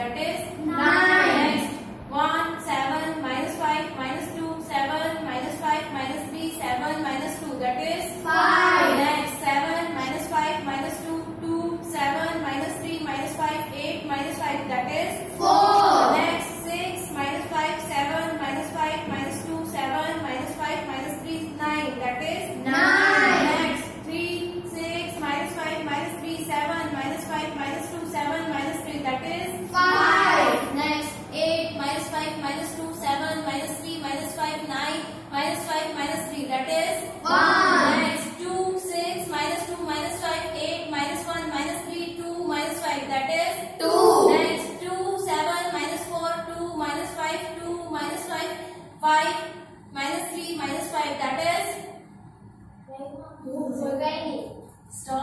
that is minus 2, 7, minus 3, minus 5, 9, minus 5, minus 3. That is 1. Next 2, 6, minus 2, minus 5, 8, minus 1, minus 3, 2, minus 5. That is 2. Next 2, 7, minus 4, 2, minus 5, 2, minus 5, 5, minus 3, minus 5. That is Stop.